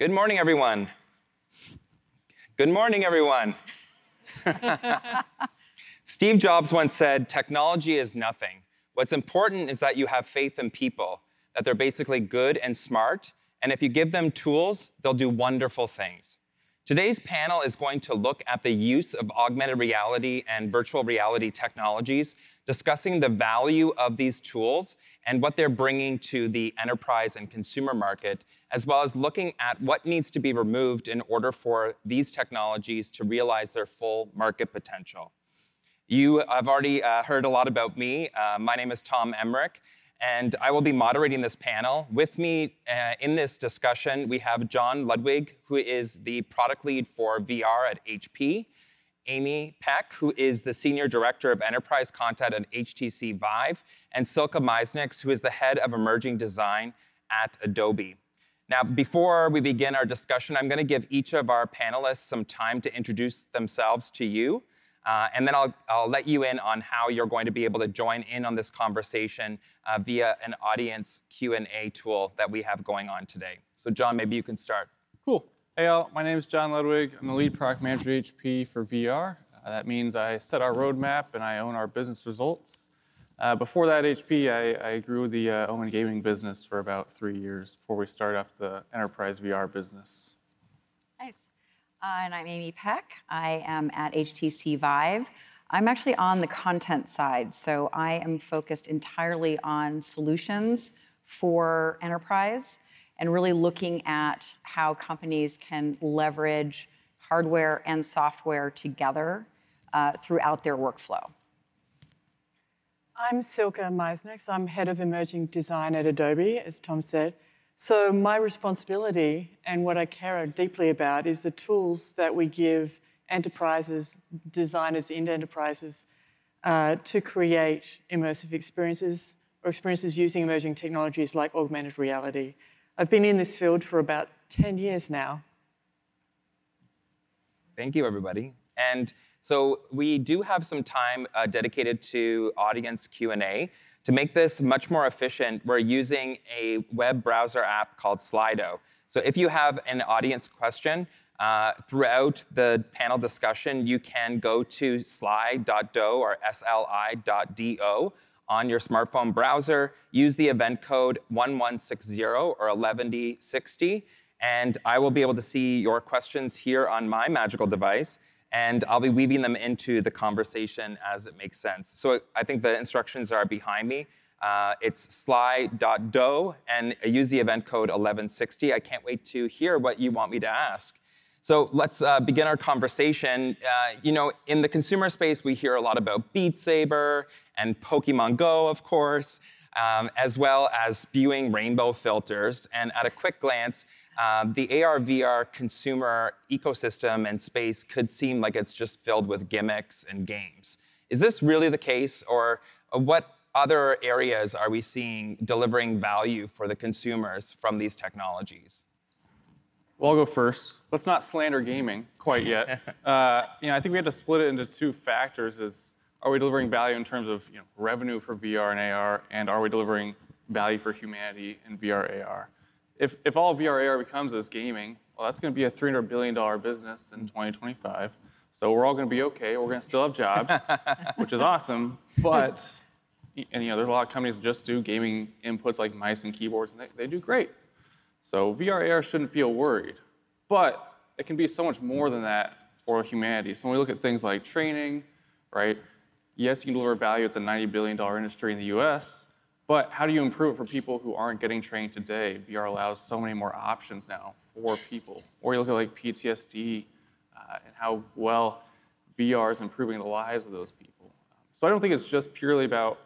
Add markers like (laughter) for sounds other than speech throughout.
Good morning, everyone. Good morning, everyone. (laughs) Steve Jobs once said, technology is nothing. What's important is that you have faith in people, that they're basically good and smart, and if you give them tools, they'll do wonderful things. Today's panel is going to look at the use of augmented reality and virtual reality technologies, discussing the value of these tools and what they're bringing to the enterprise and consumer market, as well as looking at what needs to be removed in order for these technologies to realize their full market potential. You have already uh, heard a lot about me. Uh, my name is Tom Emrich, and I will be moderating this panel. With me uh, in this discussion, we have John Ludwig, who is the product lead for VR at HP, Amy Peck, who is the Senior Director of Enterprise Content at HTC Vive, and Silka Miesnieks, who is the Head of Emerging Design at Adobe. Now, before we begin our discussion, I'm going to give each of our panelists some time to introduce themselves to you. Uh, and then I'll, I'll let you in on how you're going to be able to join in on this conversation uh, via an audience Q&A tool that we have going on today. So John, maybe you can start. Cool. Hey all, my name is John Ludwig. I'm the lead product manager at HP for VR. Uh, that means I set our roadmap and I own our business results. Uh, before that HP, I, I grew the uh, Omen gaming business for about three years before we started up the enterprise VR business. Nice. Uh, and I'm Amy Peck. I am at HTC Vive. I'm actually on the content side, so I am focused entirely on solutions for enterprise and really looking at how companies can leverage hardware and software together uh, throughout their workflow. I'm Silka Miesnieks. I'm head of emerging design at Adobe, as Tom said. So my responsibility and what I care deeply about is the tools that we give enterprises, designers in enterprises, uh, to create immersive experiences or experiences using emerging technologies like augmented reality. I've been in this field for about 10 years now. Thank you, everybody. And so we do have some time uh, dedicated to audience Q&A. To make this much more efficient, we're using a web browser app called Slido. So if you have an audience question, uh, throughout the panel discussion, you can go to sli.do or sli.do on your smartphone browser, use the event code 1160 or 1160, and I will be able to see your questions here on my magical device and I'll be weaving them into the conversation as it makes sense. So I think the instructions are behind me. Uh, it's sli.do, and use the event code 1160. I can't wait to hear what you want me to ask. So let's uh, begin our conversation. Uh, you know, in the consumer space, we hear a lot about Beat Saber and Pokemon Go, of course, um, as well as spewing rainbow filters. And at a quick glance, um, the AR VR consumer ecosystem and space could seem like it's just filled with gimmicks and games. Is this really the case, or what other areas are we seeing delivering value for the consumers from these technologies? Well, I'll go first. Let's not slander gaming quite yet. (laughs) uh, you know, I think we have to split it into two factors: is are we delivering value in terms of you know, revenue for VR and AR, and are we delivering value for humanity in VR AR? if, if all VR AR becomes is gaming, well, that's going to be a $300 billion business in 2025. So we're all going to be okay. We're going to still have jobs, (laughs) which is awesome. But and you know, there's a lot of companies that just do gaming inputs like mice and keyboards, and they, they do great. So VR AR shouldn't feel worried. But it can be so much more than that for humanity. So when we look at things like training, right? Yes, you can deliver value. It's a $90 billion industry in the US, but how do you improve it for people who aren't getting trained today? VR allows so many more options now for people. Or you look at like PTSD uh, and how well VR is improving the lives of those people. So I don't think it's just purely about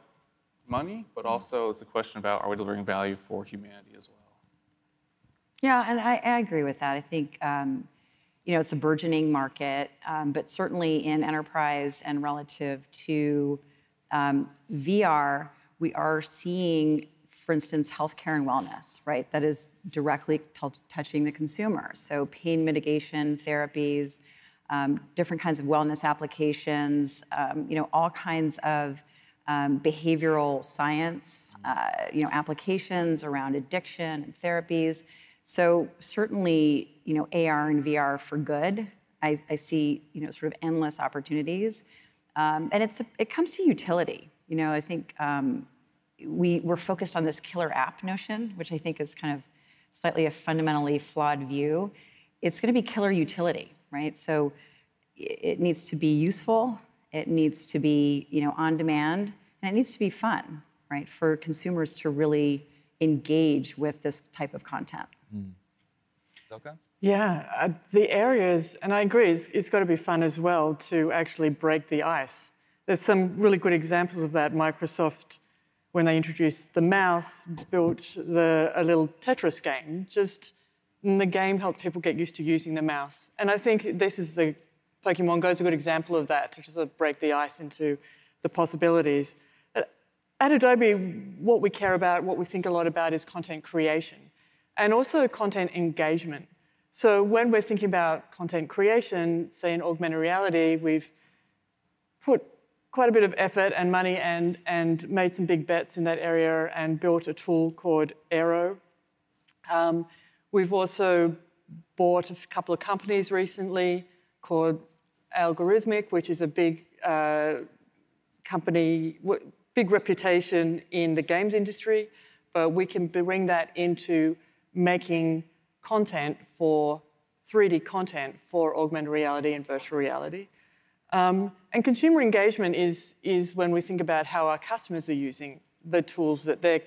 money, but also it's a question about are we delivering value for humanity as well? Yeah, and I, I agree with that. I think um, you know it's a burgeoning market, um, but certainly in enterprise and relative to um, VR, we are seeing, for instance, healthcare and wellness, right? That is directly touching the consumer. So pain mitigation therapies, um, different kinds of wellness applications, um, you know, all kinds of um, behavioral science, uh, you know, applications around addiction and therapies. So certainly, you know, AR and VR for good. I, see, you know, sort of endless opportunities, um, and it's it comes to utility. You know, I think um, we we're focused on this killer app notion, which I think is kind of slightly a fundamentally flawed view. It's going to be killer utility, right? So it needs to be useful, it needs to be, you know, on demand, and it needs to be fun, right? For consumers to really engage with this type of content. Mm. Yeah, uh, the areas, and I agree, it's, it's got to be fun as well to actually break the ice. There's some really good examples of that. Microsoft, when they introduced the mouse, built the, a little Tetris game. Just the game helped people get used to using the mouse. And I think this is the Pokemon Go is a good example of that to just sort of break the ice into the possibilities. At Adobe, what we care about, what we think a lot about is content creation and also content engagement. So when we're thinking about content creation, say in augmented reality, we've put quite a bit of effort and money and, and made some big bets in that area and built a tool called Aero. Um, we've also bought a couple of companies recently called Allegorithmic, which is a big uh, company, big reputation in the games industry, but we can bring that into making content for 3D content for augmented reality and virtual reality. Um, and consumer engagement is, is when we think about how our customers are using the tools that they're,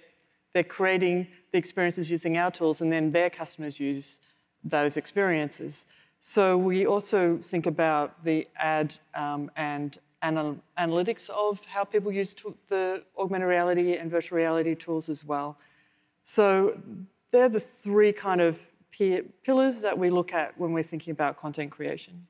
they're creating the experiences using our tools, and then their customers use those experiences. So we also think about the ad um, and anal analytics of how people use the augmented reality and virtual reality tools as well. So they're the three kind of pillars that we look at when we're thinking about content creation.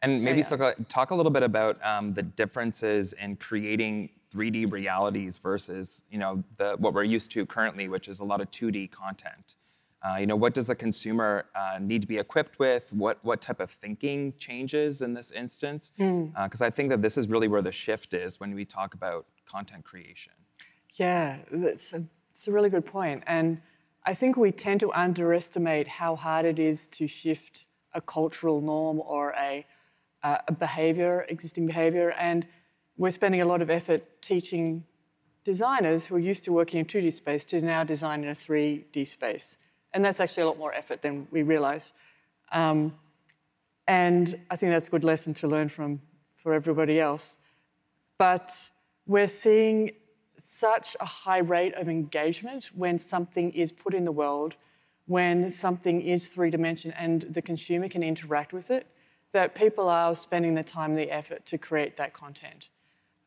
And maybe yeah, yeah. talk a little bit about um, the differences in creating 3D realities versus you know the, what we're used to currently, which is a lot of 2D content. Uh, you know, what does the consumer uh, need to be equipped with? What, what type of thinking changes in this instance? Because mm. uh, I think that this is really where the shift is when we talk about content creation. Yeah, that's a, it's a really good point. And I think we tend to underestimate how hard it is to shift a cultural norm or a, a behavior, existing behavior. And we're spending a lot of effort teaching designers who are used to working in 2D space to now design in a 3D space. And that's actually a lot more effort than we realize. Um, and I think that's a good lesson to learn from for everybody else. But we're seeing such a high rate of engagement when something is put in the world, when something is three dimension and the consumer can interact with it, that people are spending the time and the effort to create that content.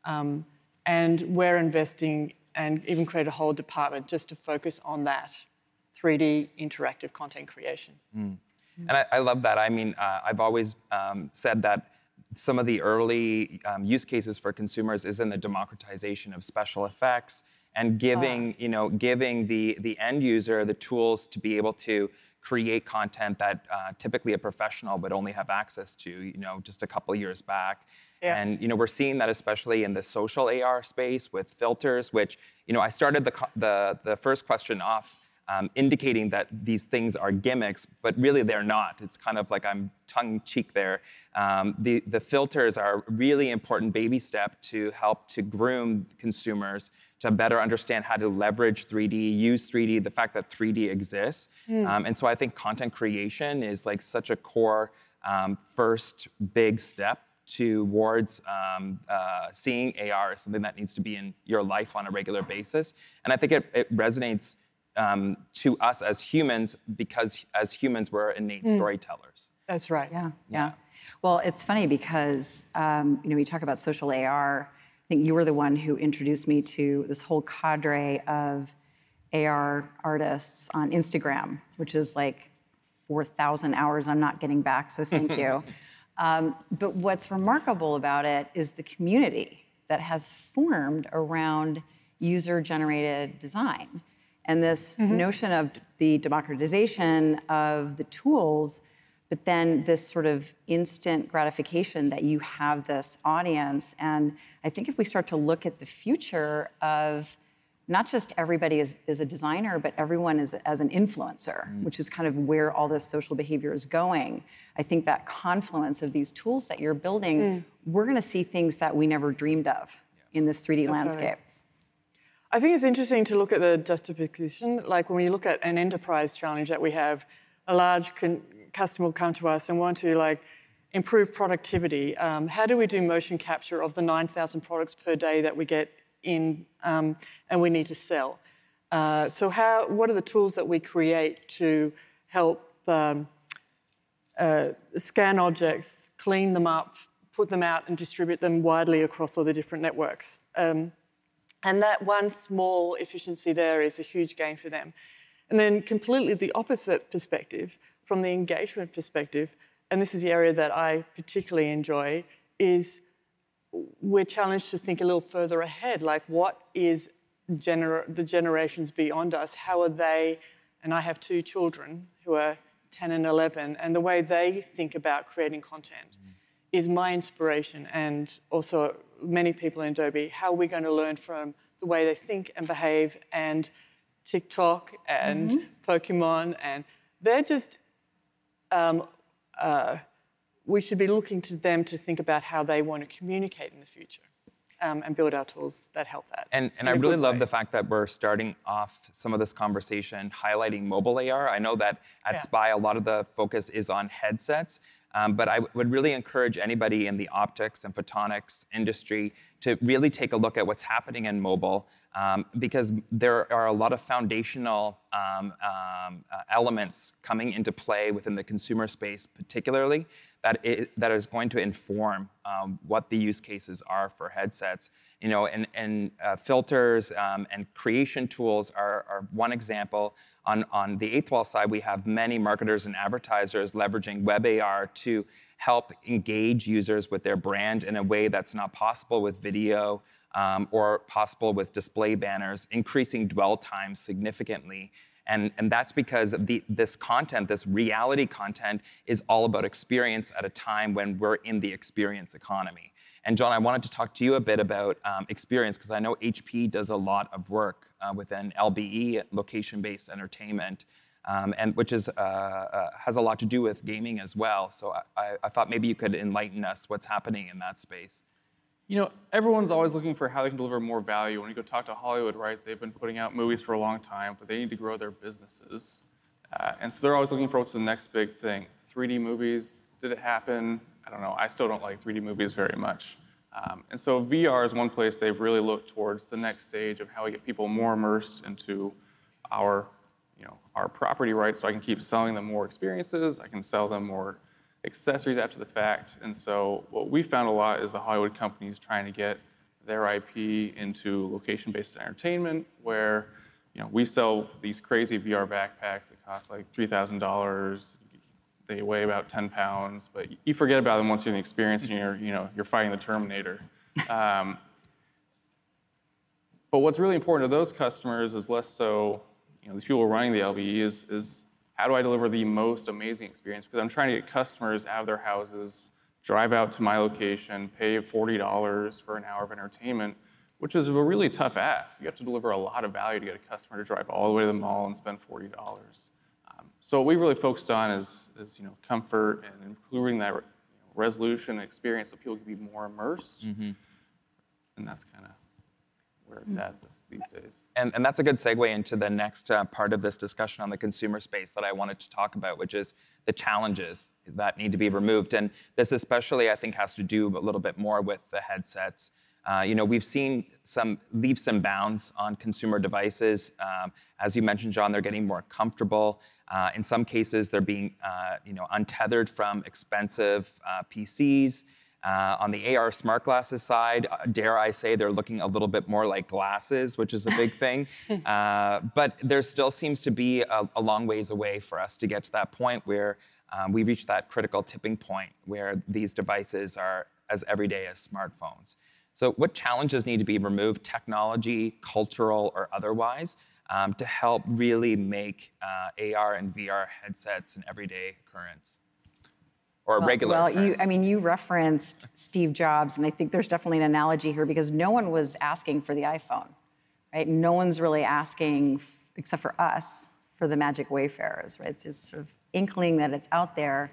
Um, and we're investing and even create a whole department just to focus on that. 3D interactive content creation. Mm. And I, I, love that. I mean, uh, I've always um, said that some of the early um, use cases for consumers is in the democratization of special effects and giving, uh. you know, giving the, the end user the tools to be able to create content that uh, typically a professional would only have access to, you know, just a couple years back. Yeah. And you know, we're seeing that especially in the social AR space with filters, which you know, I started the the, the first question off um, indicating that these things are gimmicks, but really they're not. It's kind of like I'm tongue cheek there. Um, the, the filters are a really important baby step to help to groom consumers to better understand how to leverage 3D, use 3D, the fact that 3D exists. Mm. Um, and so I think content creation is like such a core um, first big step towards um, uh, seeing AR as something that needs to be in your life on a regular basis. And I think it, it resonates um, to us as humans because as humans we're innate mm. storytellers. That's right. Yeah, yeah. Well, it's funny because um, you know we talk about social AR. I think you were the one who introduced me to this whole cadre of AR artists on Instagram, which is like 4,000 hours I'm not getting back, so thank (laughs) you. Um, but what's remarkable about it is the community that has formed around user generated design. And this mm-hmm. notion of the democratization of the tools, but then this sort of instant gratification that you have this audience. And I think if we start to look at the future of not just everybody is, is a designer, but everyone is as an influencer, Mm. which is kind of where all this social behavior is going. I think that confluence of these tools that you're building, we're going to see things that we never dreamed of in this 3D landscape. I think it's interesting to look at the juxtaposition. Like when we look at an enterprise challenge that we have, a large con- customer will come to us and want to like improve productivity. Um, how do we do motion capture of the 9,000 products per day that we get in um, and we need to sell? Uh, so how, what are the tools that we create to help um, uh, scan objects, clean them up, put them out and distribute them widely across all the different networks? Um, and that one small efficiency there is a huge gain for them. And then, completely the opposite perspective, from the engagement perspective, and this is the area that I particularly enjoy, is we're challenged to think a little further ahead. Like, what is gener- the generations beyond us? How are they? And I have two children who are 10 and 11, and the way they think about creating content mm-hmm. is my inspiration and also many people in Adobe. How are we going to learn from the way they think and behave and TikTok and Pokemon? And they're just, um, uh, we should be looking to them to think about how they want to communicate in the future um, and build our tools that help that. And, and in I a really love way. the fact that we're starting off some of this conversation highlighting mobile AR. I know that at Yeah. SPIE, a lot of the focus is on headsets, um, but I would really encourage anybody in the optics and photonics industry to really take a look at what's happening in mobile um, because there are a lot of foundational um, um, uh, elements coming into play within the consumer space, particularly that i that is going to inform um, what the use cases are for headsets. You know, and, and uh, filters um, and creation tools are, are one example. On, on the 8th Wall side, we have many marketers and advertisers leveraging web AR to help engage users with their brand in a way that's not possible with video um, or possible with display banners, increasing dwell time significantly. And, and that's because the, this content, this reality content, is all about experience at a time when we're in the experience economy. And John, I wanted to talk to you a bit about um, experience because I know HP does a lot of work uh, within LBE, location-based entertainment, um, and which is, uh, uh, has a lot to do with gaming as well. So I, I, thought maybe you could enlighten us what's happening in that space. You know, everyone's always looking for how they can deliver more value. When you go talk to Hollywood, right, they've been putting out movies for a long time, but they need to grow their businesses. Uh, and so they're always looking for what's the next big thing. 3D movies, did it happen? I don't know. I still don't like 3D movies very much. Um, and so VR is one place they've really looked towards the next stage of how we get people more immersed into our, you know, our property rights so I can keep selling them more experiences, I can sell them more accessories after the fact. And so what we found a lot is the Hollywood companies trying to get their IP into location-based entertainment, where you know we sell these crazy VR backpacks that cost like three thousand dollars. They weigh about ten pounds, but you forget about them once you're in the experience and you're you know you're fighting the Terminator. (laughs) Um, but what's really important to those customers is less so, you know, these people running the LBE is, is how do I deliver the most amazing experience? Because I'm trying to get customers out of their houses, drive out to my location, pay $40 for an hour of entertainment, which is a really tough ask. You have to deliver a lot of value to get a customer to drive all the way to the mall and spend $40. So what we really focused on is, is you know, comfort and improving that you know, resolution and experience so people can be more immersed. And that's kind of where it's at this, these days. And, and that's a good segue into the next uh, part of this discussion on the consumer space that I wanted to talk about, which is the challenges that need to be removed. And this especially, I think, has to do a little bit more with the headsets. Uh, you know, we've seen some leaps and bounds on consumer devices. Um, as you mentioned, John, they're getting more comfortable. Uh, in some cases, they're being, uh, you know, untethered from expensive uh, PCs. Uh, on the AR smart glasses side, dare I say, they're looking a little bit more like glasses, which is a big (laughs) thing. Uh, but there still seems to be a, a, long ways away for us to get to that point where um, we reach that critical tipping point where these devices are as everyday as smartphones. So, what challenges need to be removed, technology, cultural, or otherwise, um, to help really make uh, AR and VR headsets an everyday occurrence? or well, regular. Well, you. I mean, you referenced Steve Jobs, and I think there's definitely an analogy here because no one was asking for the iPhone. right? No one's really asking, except for us, for the magic wayfarers, right? It's just sort of inkling that it's out there.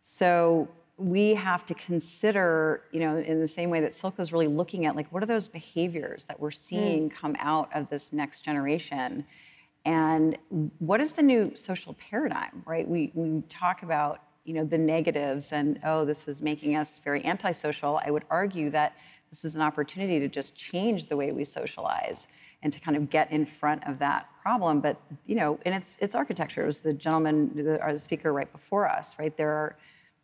So we have to consider, you know, in the same way that Silka is really looking at, like, what are those behaviors that we're seeing mm. come out of this next generation? And what is the new social paradigm, right? We, we talk about, you know, the negatives and, oh, this is making us very antisocial. I would argue that this is an opportunity to just change the way we socialize and to kind of get in front of that problem. But, you know, and it's, it's architecture. It was the gentleman, the, the speaker right before us, right? There are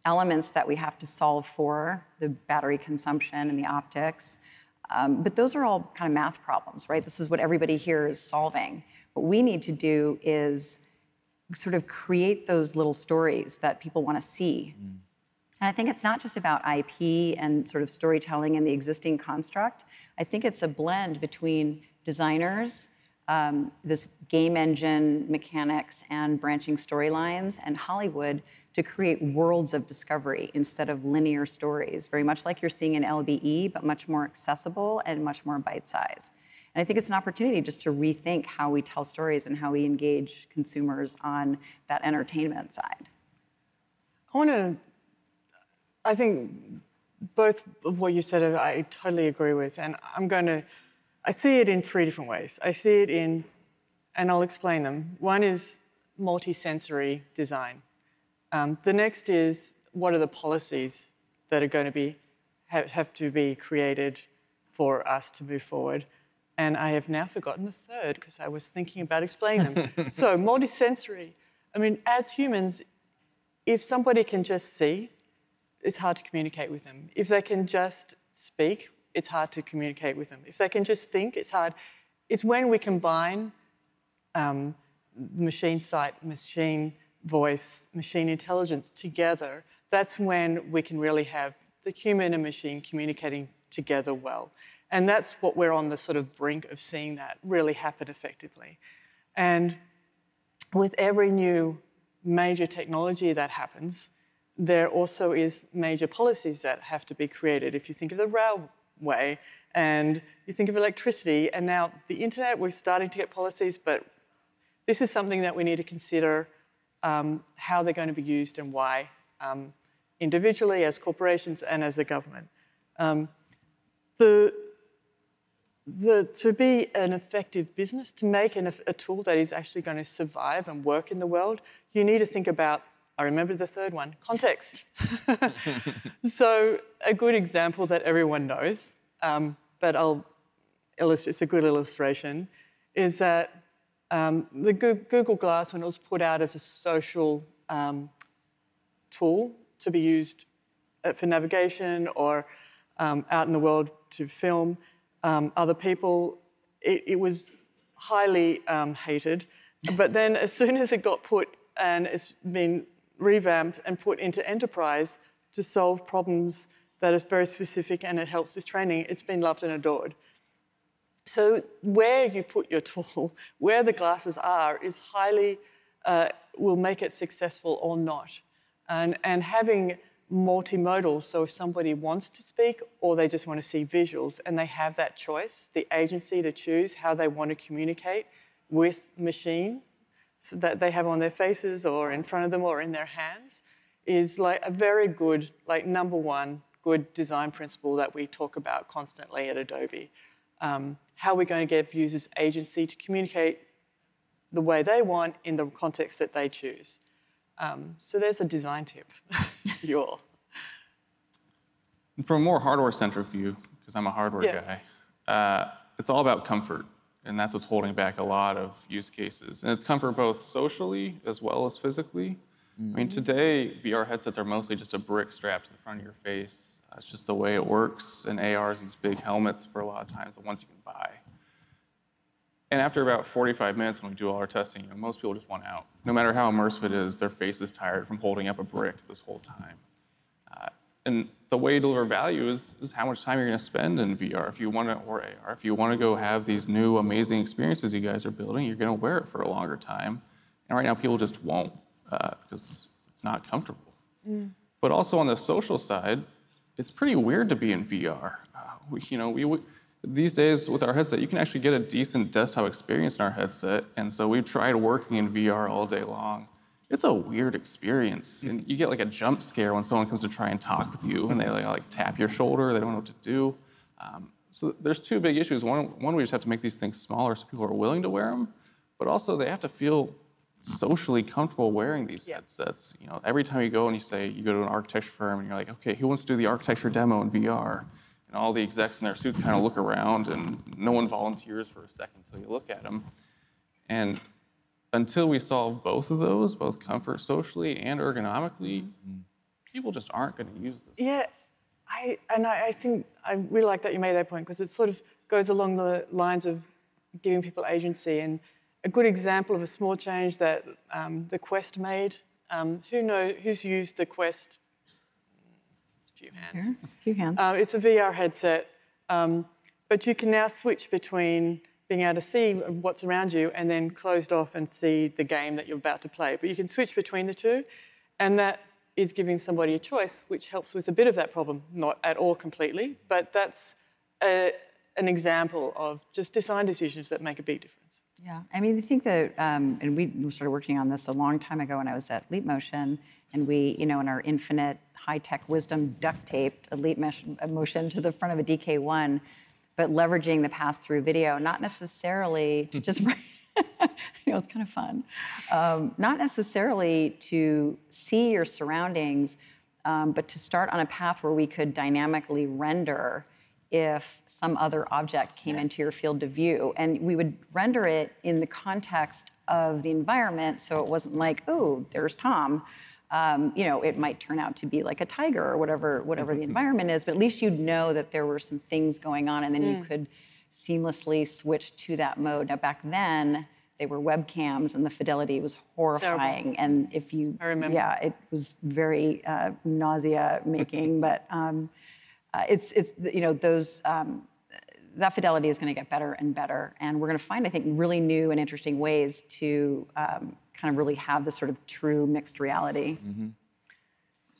elements that we have to solve for, the battery consumption and the optics. Um, but those are all kind of math problems, right? This is what everybody here is solving. What we need to do is sort of create those little stories that people want to see. Mm. And I think it's not just about IP and sort of storytelling and the existing construct. I think it's a blend between designers, um, this game engine mechanics and branching storylines, and Hollywood to create worlds of discovery instead of linear stories, very much like you're seeing in LBE, but much more accessible and much more bite sized. And I think it's an opportunity just to rethink how we tell stories and how we engage consumers on that entertainment side. I want to, I think both of what you said, I totally agree with. And I'm going to, I see it in three different ways. I see it in, and I'll explain them. One is multi-sensory design. Um, the next is what are the policies that are going to be have, have to be created for us to move forward. And I have now forgotten the third because I was thinking about explaining them. (laughs) so multisensory. I mean, as humans, if somebody can just see, it's hard to communicate with them. If they can just speak, it's hard to communicate with them. If they can just think, it's hard. It's when we combine um, machine sight, machine voice, machine intelligence together, that's when we can really have the human and machine communicating together well. And that's what we're on the sort of brink of seeing that really happen effectively. And with every new major technology that happens, there also is major policies that have to be created. If you think of the railway and you think of electricity, and now the internet, we're starting to get policies, but this is something that we need to consider um, how they're going to be used and why, um, individually, as corporations, and as a government. Um, the, the, to be an effective business, to make an, a tool that is actually going to survive and work in the world, you need to think about, I remember the third one, context. (laughs) so a good example that everyone knows, um, but I'll illustrate, it's a good illustration, is that um, the Google Glass, when it was put out as a social um, tool to be used uh, for navigation or um, out in the world to film um, other people, it, it was highly um, hated. But then, as soon as it got put and it's been revamped and put into enterprise to solve problems that is very specific and it helps with training, it's been loved and adored. So where you put your tool, (laughs) where the glasses are, is highly, uh, will make it successful or not. And, and having multimodal, so if somebody wants to speak or they just want to see visuals and they have that choice, the agency to choose how they want to communicate with machine so that they have on their faces or in front of them or in their hands, is like a very good, like number one, good design principle that we talk about constantly at Adobe. Um, how we're going to give users agency to communicate the way they want in the context that they choose. Um, so there's a design tip, (laughs) you all. From a more hardware-centric view, because I'm a hardware yeah. guy, uh, it's all about comfort, and that's what's holding back a lot of use cases. And it's comfort both socially as well as physically. Mm-hmm. I mean, mm-hmm. today, VR headsets are mostly just a brick strapped to the front of your face that's just the way it works. And ARs, these big helmets for a lot of times, the ones you can buy. And after about 45 minutes when we do all our testing, you know, most people just want out. No matter how immersive it is, their face is tired from holding up a brick this whole time. Uh, and the way you deliver value is, is how much time you're going to spend in VR. If you want to, or AR, if you want to go have these new amazing experiences you guys are building, you're going to wear it for a longer time. And right now, people just won't uh, because it's not comfortable. Mm. But also on the social side, it's pretty weird to be in VR. Uh, we, you know, we, these days with our headset, you can actually get a decent desktop experience in our headset. And so we've tried working in VR all day long. It's a weird experience. And you get like a jump scare when someone comes to try and talk with you and they like, like tap your shoulder, they don't know what to do. Um, so there's two big issues. One, one, we just have to make these things smaller so people are willing to wear them, but also they have to feel socially comfortable wearing these Yeah. headsets. You know, every time you go and you say you go to an architecture firm and you're like, okay, who wants to do the architecture demo in VR? And all the execs in their suits kind of look around and no one volunteers for a second until you look at them. And until we solve both of those, both comfort socially and ergonomically, mm-hmm. people just aren't going to use this. Yeah, I, and I, I think I really like that you made that point because it sort of goes along the lines of giving people agency. And a good example of a small change that um, the Quest made. Um, who know who's used the Quest? A few hands. A few hands. Um, it's a VR headset, um, but you can now switch between being able to see what's around you and then closed off and see the game that you're about to play. But you can switch between the two, and that is giving somebody a choice, which helps with a bit of that problem. Not at all completely, but that's a, an example of just design decisions that make a big difference. Yeah, I mean, I think that, um, and we started working on this a long time ago when I was at Leap Motion, and we, you know, in our infinite high-tech wisdom, duct taped a Leap Motion to the front of a DK1, but leveraging the pass-through video, not necessarily to just, (laughs) you know, it's kind of fun, um, not necessarily to see your surroundings, um, but to start on a path where we could dynamically render if some other object came into your field of view. And we would render it in the context of the environment so it wasn't like, oh, there's Tom. Um, you know, it might turn out to be like a tiger or whatever, whatever the environment is, but at least you'd know that there were some things going on and then you could seamlessly switch to that mode. Now, back then, they were webcams and the fidelity was horrifying. Terrible. And if you, I remember. yeah, it was very uh, nausea making, (laughs) but um, uh, it's, it's, you know, those, um, that fidelity is going to get better and better. And we're going to find, I think, really new and interesting ways to um, kind of really have this sort of true mixed reality.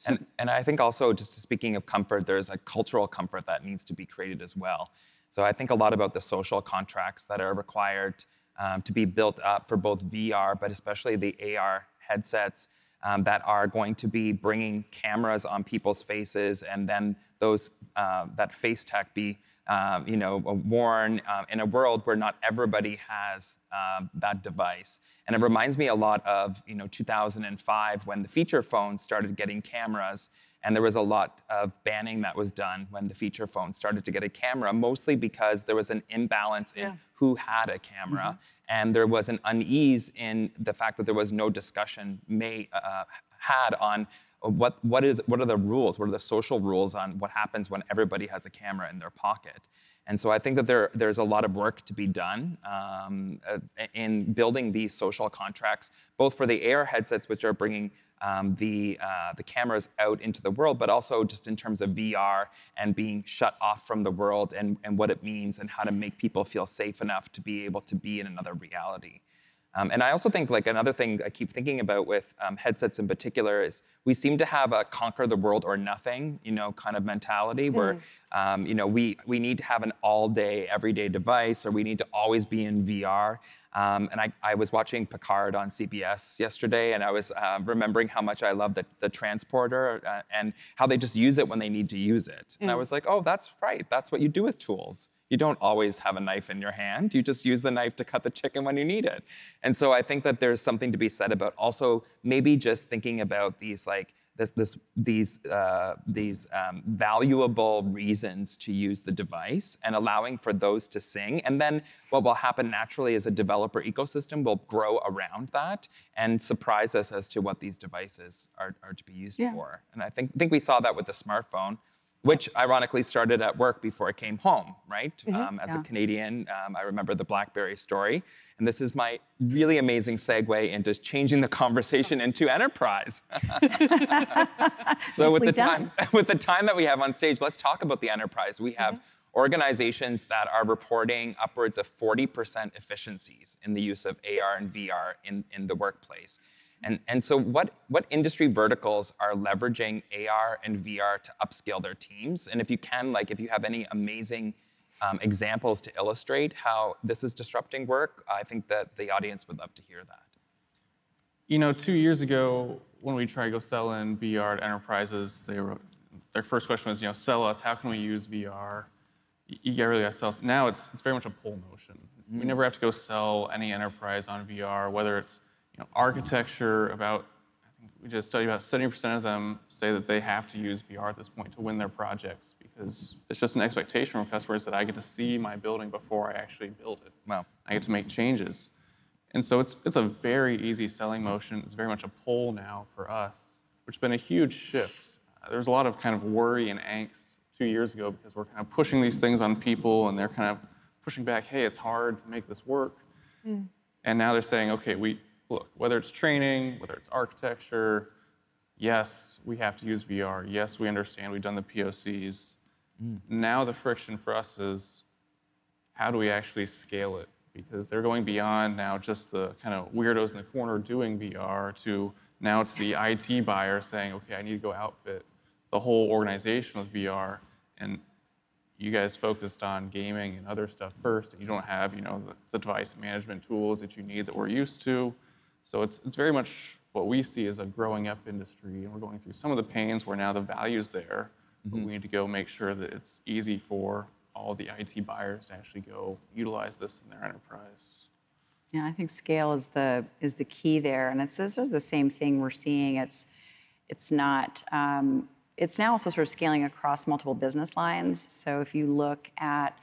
And, and I think also, just speaking of comfort, there's a cultural comfort that needs to be created as well. So I think a lot about the social contracts that are required um, to be built up for both VR, but especially the AR headsets um, that are going to be bringing cameras on people's faces, and then those uh, that face tech be um, you know, worn um, in a world where not everybody has um, that device. And it reminds me a lot of, you know, 2005 when the feature phones started getting cameras, and there was a lot of banning that was done when the feature phones started to get a camera, mostly because there was an imbalance in Yeah. who had a camera, and there was an unease in the fact that there was no discussion may, uh, had on uh, what, what, is, what are the rules, what are the social rules on what happens when everybody has a camera in their pocket. And so I think that there, there's a lot of work to be done um, uh, in building these social contracts, both for the AR headsets, which are bringing um, the, uh, the cameras out into the world, but also just in terms of VR and being shut off from the world and, and what it means and how to make people feel safe enough to be able to be in another reality. Um, and I also think like another thing I keep thinking about with um, headsets in particular is we seem to have a conquer the world or nothing, you know, kind of mentality where, um, you know, we we need to have an all day, everyday device, or we need to always be in VR. Um, and I, I was watching Picard on CBS yesterday, and I was uh, remembering how much I love the, the transporter uh, and how they just use it when they need to use it. And I was like, oh, that's right. That's what you do with tools. You don't always have a knife in your hand. You just use the knife to cut the chicken when you need it. And so I think that there's something to be said about also maybe just thinking about these like this, this, these, uh, these um, valuable reasons to use the device and allowing for those to sing. And then what will happen naturally is a developer ecosystem will grow around that and surprise us as to what these devices are, are to be used Yeah. for. And I think, think we saw that with the smartphone which ironically started at work before I came home, right? Um, as Yeah. a Canadian, um, I remember the BlackBerry story. And this is my really amazing segue into changing the conversation into enterprise. (laughs) so with the done. time (laughs) with the time that we have on stage, let's talk about the enterprise. We have organizations that are reporting upwards of 40% efficiencies in the use of AR and VR in, in the workplace. And, and so what, what industry verticals are leveraging AR and VR to upscale their teams? And if you can, like if you have any amazing um, examples to illustrate how this is disrupting work, I think that the audience would love to hear that. You know, two years ago, when we tried to go sell in VR to enterprises, they were, their first question was, you know, sell us. How can we use VR? You get really got to sell. Us. Now it's it's very much a pull motion. We never have to go sell any enterprise on VR, whether it's you know architecture. About I think we did a study about 70% of them say that they have to use VR at this point to win their projects because it's just an expectation from customers that I get to see my building before I actually build it. Wow. I get to make changes. And so it's, it's a very easy selling motion. It's very much a pull now for us, which has been a huge shift. Uh, there's a lot of kind of worry and angst two years ago because we're kind of pushing these things on people and they're kind of pushing back, hey, it's hard to make this work. And now they're saying, okay, we look, whether it's training, whether it's architecture, yes, we have to use VR. Yes, we understand. We've done the POCs. Mm. Now the friction for us is how do we actually scale it? Because they're going beyond now just the kind of weirdos in the corner doing VR to now it's the IT buyer saying, okay, I need to go outfit the whole organization with VR. And you guys focused on gaming and other stuff first, and you don't have, you know, the, the device management tools that you need that we're used to. So it's, it's very much what we see as a growing up industry, and we're going through some of the pains where now the value's there, but we need to go make sure that it's easy for all the IT buyers to actually go utilize this in their enterprise. Yeah, I think scale is the is the key there, and it's this is the same thing we're seeing. It's it's not. Um, it's now also sort of scaling across multiple business lines. So if you look at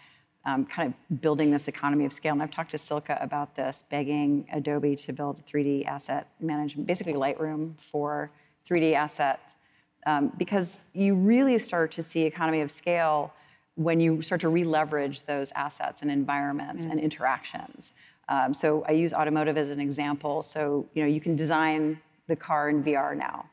um, kind of building this economy of scale, and I've talked to Silka about this, begging Adobe to build 3D asset management, basically Lightroom for 3D assets, um, because you really start to see economy of scale when you start to re-leverage those assets and environments and interactions. Um, so I use automotive as an example. So you know you can design the car in VR now.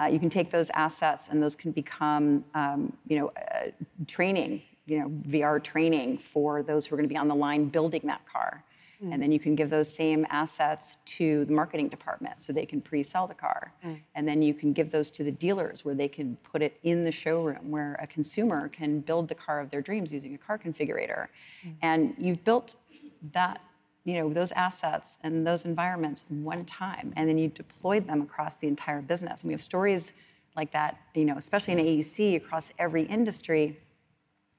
Uh, you can take those assets and those can become um, you know uh, training, you know VR training for those who are going to be on the line building that car. Hmm. And then you can give those same assets to the marketing department so they can pre-sell the car. Hmm. And then you can give those to the dealers where they can put it in the showroom where a consumer can build the car of their dreams using a car configurator. Hmm. And you've built that, you know, those assets and those environments one time, and then you deployed them across the entire business. And we have stories like that, you know, especially in AEC across every industry.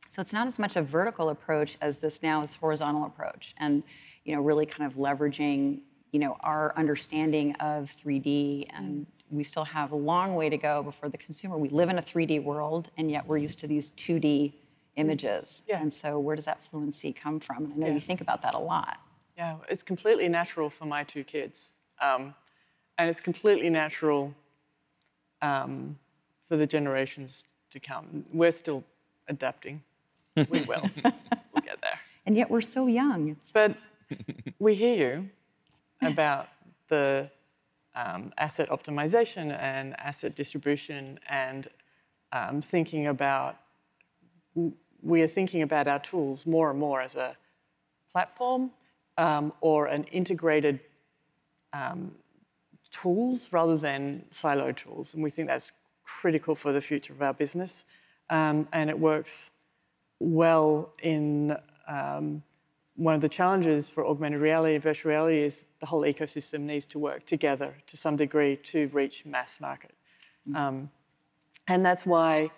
So it's not as much a vertical approach as this now is horizontal approach, and you know, really kind of leveraging you know our understanding of 3D, and we still have a long way to go before the consumer. We live in a 3D world, and yet we're used to these 2D images. Yeah. And so, where does that fluency come from? And I know Yeah. you think about that a lot. Yeah, it's completely natural for my two kids. Um, and it's completely natural um, for the generations to come. We're still adapting. We will. (laughs) we'll get there. And yet we're so young. It's, But we hear you about the um, asset optimization and asset distribution and um, thinking about, we are thinking about our tools more and more as a platform um, or an integrated um, tools rather than siloed tools. And we think that's critical for the future of our business. Um, and it works well in um, one of the challenges for augmented reality and virtual reality is the whole ecosystem needs to work together to some degree to reach mass market. Um, and that's why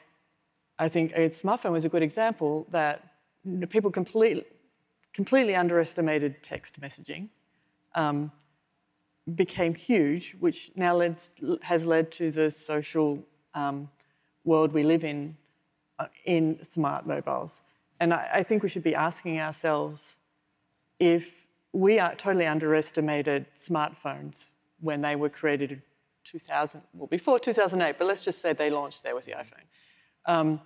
I think a smartphone was a good example that people completely, completely underestimated text messaging, um, became huge, which now leads, has led to the social um, world we live in in smart mobiles. And I, I think we should be asking ourselves if we are totally underestimated smartphones when they were created in 2000, well, before 2008, but let's just say they launched there with the iPhone. Um,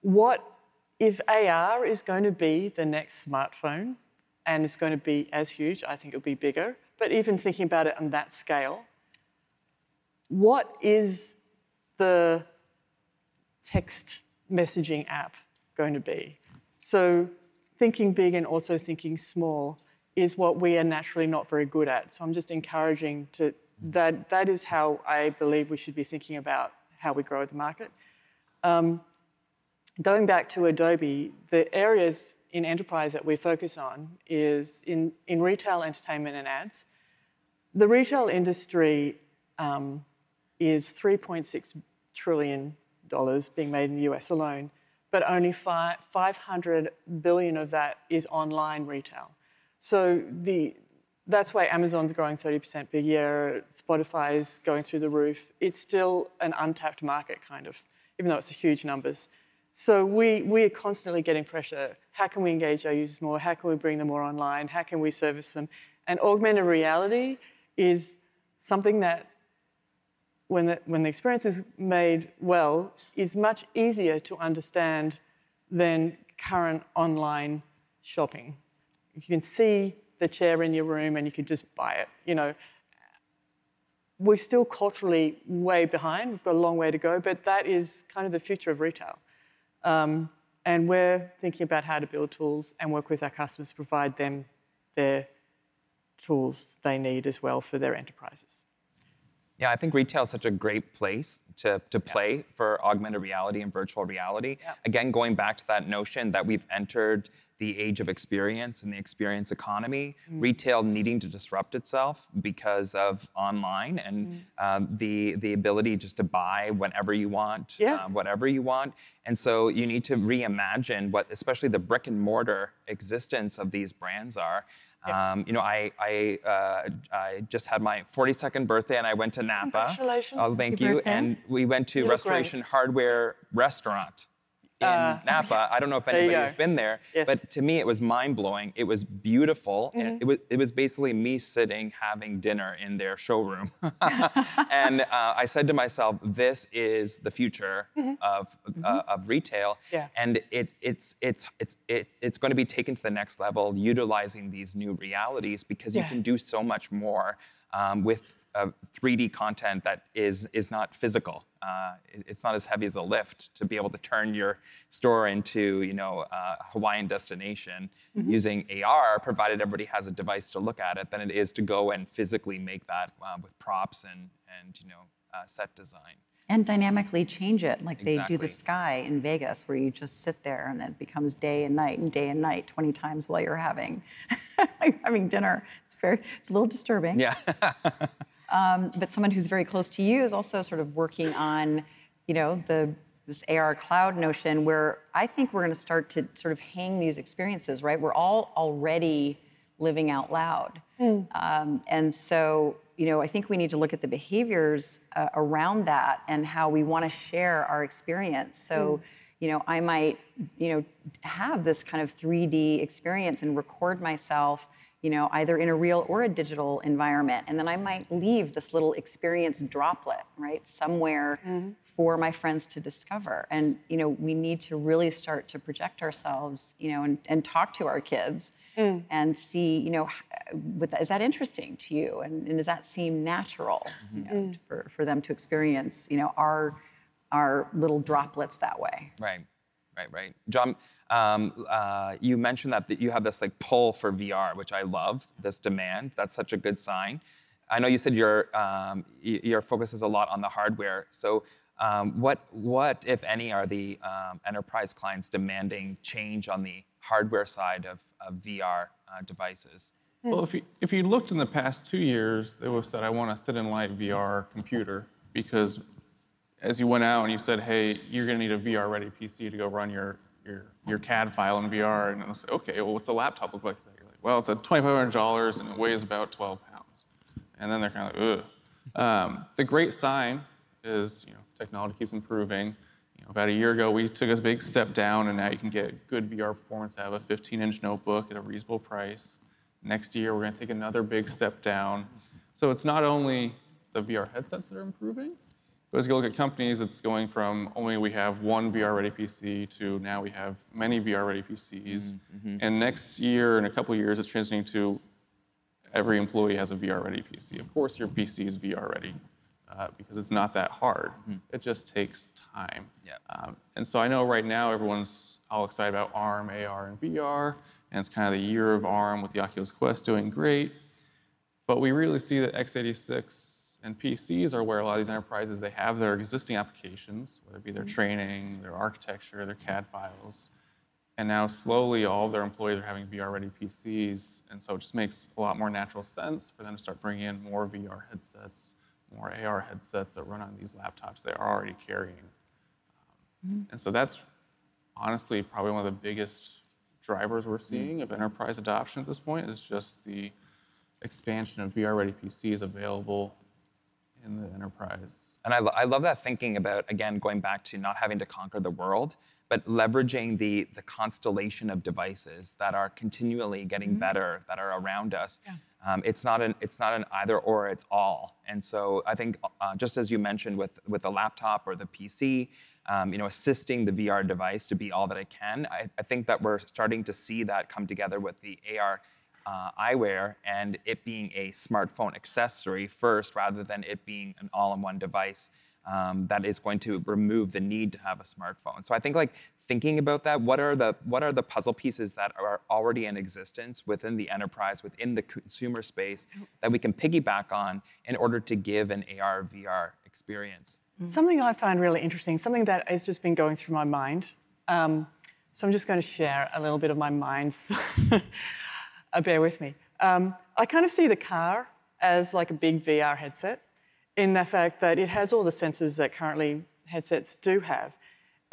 what if AR is going to be the next smartphone and it's going to be as huge? I think it'll be bigger. But even thinking about it on that scale, what is the text messaging app going to be? So thinking big and also thinking small is what we are naturally not very good at. So I'm just encouraging to that that is how I believe we should be thinking about how we grow the market. Um, going back to Adobe, the areas in enterprise that we focus on is in, in retail, entertainment, and ads. The retail industry um, is 3.6 trillion being made in the US alone, but only 500 billion of that is online retail. So the, that's why Amazon's growing 30% per year, Spotify is going through the roof. It's still an untapped market, kind of, even though it's a huge numbers. So we, we are constantly getting pressure. How can we engage our users more? How can we bring them more online? How can we service them? And augmented reality is something that, when the, when the experience is made well, is much easier to understand than current online shopping. You can see the chair in your room and you could just buy it. You know, we're still culturally way behind. We've got a long way to go, but that is kind of the future of retail. Um, and we're thinking about how to build tools and work with our customers to provide them their tools they need as well for their enterprises. Yeah, I think retail is such a great place to, to play yeah. for augmented reality and virtual reality. Yeah. Again, going back to that notion that we've entered the age of experience and the experience economy, mm. retail needing to disrupt itself because of online and mm. um, the the ability just to buy whenever you want, yeah. uh, whatever you want. And so you need to reimagine what, especially the brick and mortar existence of these brands are. Um, you know, I I, uh, I, just had my 42nd birthday and I went to Napa. Congratulations! Oh, thank you. Birthday. And we went to Restoration Hardware Restaurant in uh, (laughs) Napa. I don't know if anybody has been there, yes. but to me it was mind blowing. It was beautiful, mm-hmm. and it was it was basically me sitting having dinner in their showroom. (laughs) and uh, I said to myself, "This is the future mm-hmm. of mm-hmm. Uh, of retail, yeah. and it, it's it's it's it, it's going to be taken to the next level, utilizing these new realities because yeah. you can do so much more um, with uh, 3D content that is is not physical. Uh, it's not as heavy as a lift to be able to turn your store into you know a Hawaiian destination mm-hmm. using AR, provided everybody has a device to look at it, than it is to go and physically make that uh, with props and and you know uh, set design. And dynamically change it, like exactly. they do the sky in Vegas, where you just sit there and it becomes day and night and day and night 20 times while you're having (laughs) having dinner. It's very, it's a little disturbing. Yeah. (laughs) Um, but someone who's very close to you is also sort of working on, you know, the this AR cloud notion where I think we're going to start to sort of hang these experiences, right? We're all already living out loud. Mm. Um, and so, you know, I think we need to look at the behaviors uh, around that and how we want to share our experience. So, mm. you know, I might, you know, have this kind of 3D experience and record myself you know, either in a real or a digital environment. And then I might leave this little experience droplet, right, somewhere mm-hmm. for my friends to discover. And, you know, we need to really start to project ourselves, you know, and, and talk to our kids mm. and see, you know, is that interesting to you? And, and does that seem natural mm-hmm. you know, mm. for, for them to experience, you know, our, our little droplets that way? Right, right, right. John, um, uh, you mentioned that you have this like pull for VR, which I love. This demand. That's such a good sign. I know you said your um, your focus is a lot on the hardware. So, um, what what if any are the um, enterprise clients demanding change on the hardware side of, of VR uh, devices? Well, if you if you looked in the past two years, they would have said, "I want a thin and light VR computer," because as you went out and you said, "Hey, you're going to need a VR ready PC to go run your your, your CAD file in VR, and it'll say, okay, well, what's a laptop look like? You're like, well, it's at $2,500 and it weighs about 12 pounds. And then they're kind of like, ugh. Um, the great sign is, you know, technology keeps improving. You know, about a year ago, we took a big step down, and now you can get good VR performance out of a 15-inch notebook at a reasonable price. Next year, we're going to take another big step down. So it's not only the VR headsets that are improving, as you look at companies, it's going from only we have one VR-ready PC to now we have many VR-ready PCs. Mm-hmm. And next year, in a couple years, it's transitioning to every employee has a VR-ready PC. Of course, your PC is VR-ready uh, because it's not that hard. Mm-hmm. It just takes time. Yeah. Um, and so I know right now everyone's all excited about ARM, AR, and VR, and it's kind of the year of ARM with the Oculus Quest doing great. But we really see that x86 And PCs are where a lot of these enterprises they have their existing applications, whether it be their training, their architecture, their CAD files. And now slowly all of their employees are having VR-ready PCs, and so it just makes a lot more natural sense for them to start bringing in more VR headsets, more AR headsets that run on these laptops they are already carrying. Um, And so that's honestly probably one of the biggest drivers we're seeing of enterprise adoption at this point is just the expansion of VR-ready PCs available in the enterprise. And I, lo- I love that thinking about, again, going back to not having to conquer the world, but leveraging the, the constellation of devices that are continually getting better, that are around us. Um, it's, not an, it's not an either or, it's all. And so I think, uh, just as you mentioned with, with the laptop or the PC, um, you know, assisting the VR device to be all that it can, I, I think that we're starting to see that come together with the AR uh, eyewear and it being a smartphone accessory first rather than it being an all-in-one device um, that is going to remove the need to have a smartphone. So I think like thinking about that, what are the what are the puzzle pieces that are already in existence within the enterprise, within the consumer space that we can piggyback on in order to give an AR VR experience? Something I find really interesting, something that has just been going through my mind. Um, so I'm just going to share a little bit of my mind. (laughs) uh, bear with me. Um, I kind of see the car as like a big VR headset in the fact that it has all the sensors that currently headsets do have.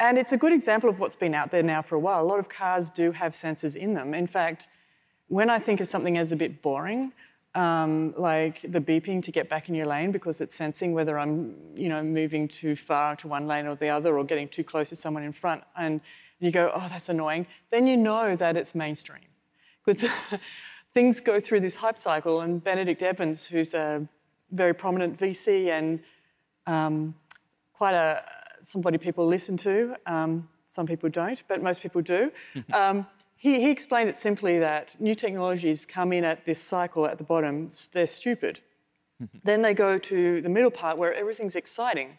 And it's a good example of what's been out there now for a while. A lot of cars do have sensors in them. In fact, when I think of something as a bit boring, um, like the beeping to get back in your lane because it's sensing whether I'm, you know, moving too far to one lane or the other or getting too close to someone in front, and you go, oh, that's annoying, then you know that it's mainstream. Because (laughs) things go through this hype cycle, and Benedict Evans, who's a very prominent VC and um, quite a somebody people listen to. Um, some people don't, but most people do. (laughs) Um, he, he explained it simply that new technologies come in at this cycle at the bottom, they're stupid. (laughs) then they go to the middle part where everything's exciting.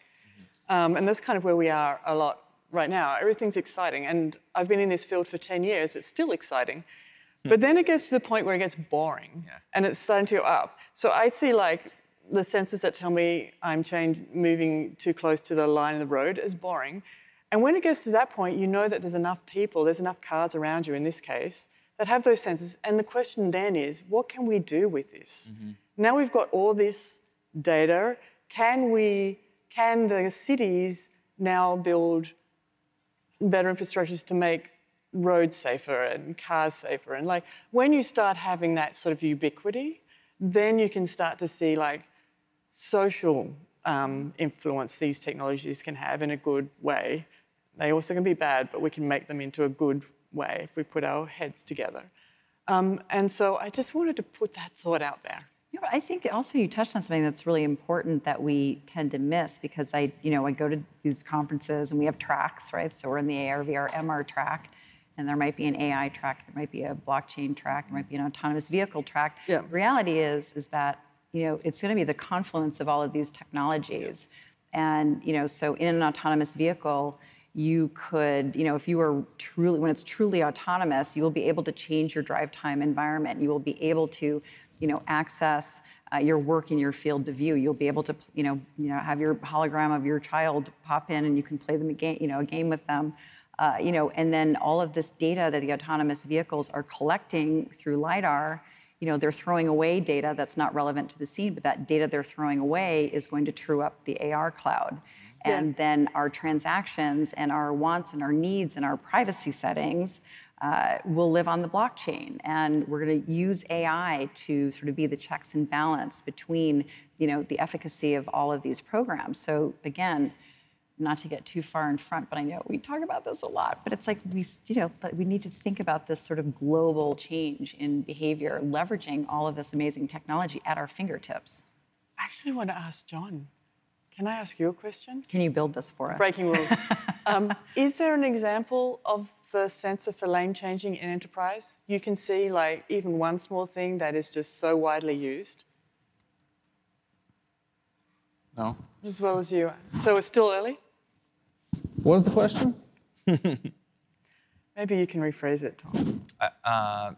Um, and that's kind of where we are a lot right now. Everything's exciting. And I've been in this field for 10 years, it's still exciting. Hmm. But then it gets to the point where it gets boring and it's starting to go up. So I'd see like the sensors that tell me I'm change, moving too close to the line of the road is boring. And when it gets to that point, you know that there's enough people, there's enough cars around you in this case, that have those sensors. And the question then is, what can we do with this? Mm-hmm. Now we've got all this data. Can we, can the cities now build better infrastructures to make roads safer and cars safer? And like when you start having that sort of ubiquity, then you can start to see like social um, influence these technologies can have in a good way. They also can be bad, but we can make them into a good way if we put our heads together. Um, and so I just wanted to put that thought out there. Yeah, but I think also you touched on something that's really important that we tend to miss because I, you know, I go to these conferences and we have tracks, right? So we're in the AR, VR, MR track, and there might be an AI track, there might be a blockchain track, there might be an autonomous vehicle track. Yeah. The reality is, is that you know it's going to be the confluence of all of these technologies, and you know, so in an autonomous vehicle. You could, you know, if you are truly, when it's truly autonomous, you will be able to change your drive time environment. You will be able to, you know, access uh, your work in your field of view. You'll be able to, you know, you know, have your hologram of your child pop in, and you can play them a game, you know, a game with them. Uh, you know, and then all of this data that the autonomous vehicles are collecting through lidar. You know, they're throwing away data that's not relevant to the scene, but that data they're throwing away is going to true up the AR cloud. And then our transactions and our wants and our needs and our privacy settings uh, will live on the blockchain. And we're going to use AI to sort of be the checks and balance between, you know, the efficacy of all of these programs. So again, not to get too far in front, but I know we talk about this a lot. But it's like we, you know, we need to think about this sort of global change in behavior, leveraging all of this amazing technology at our fingertips. I actually want to ask John. Can I ask you a question? Can you build this for us? Breaking rules. (laughs) um, is there an example of the sensor for lane changing in enterprise? You can see like even one small thing that is just so widely used, No. as well as you. So it's still early. What was the question? Maybe you can rephrase it, Tom. Uh,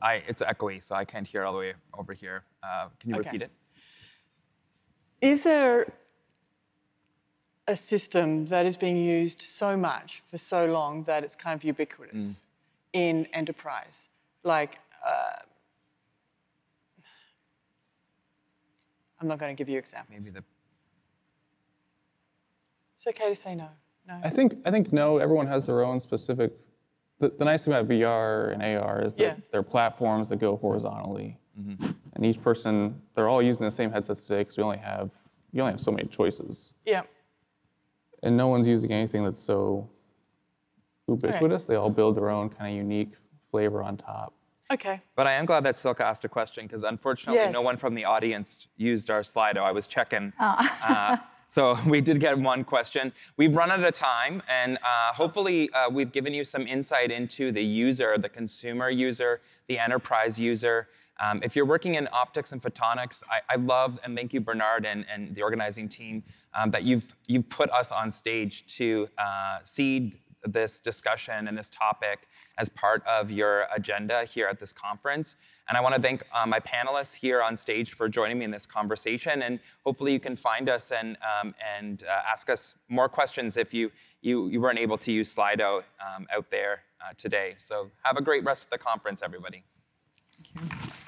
I, it's echoey, so I can't hear all the way over here. Uh, can you Okay. repeat it? Is there a system that is being used so much for so long that it's kind of ubiquitous in enterprise? Like, uh, I'm not going to give you examples. Maybe the It's okay to say no. No. I think I think no. Everyone has their own specific. The, the nice thing about VR and AR is that Yeah. they're platforms that go horizontally, and each person they're all using the same headsets today because we only have you only have so many choices, Yeah. and no one's using anything that's so ubiquitous. They all build their own kind of unique flavor on top. Okay. But I am glad that Silka asked a question because unfortunately, no one from the audience used our Slido. I was checking. Uh, so (laughs) we did get one question. We've run out of time, and uh, hopefully, uh, we've given you some insight into the user, the consumer user, the enterprise user. Um, if you're working in optics and photonics, I, I love and thank you, Bernard, and, and the organizing team, um, that you've you've put us on stage to uh, seed this discussion and this topic as part of your agenda here at this conference. And I want to thank uh, my panelists here on stage for joining me in this conversation. And hopefully you can find us and, um, and uh, ask us more questions if you, you, you weren't able to use Slido um, out there uh, today. So have a great rest of the conference, everybody. Thank you.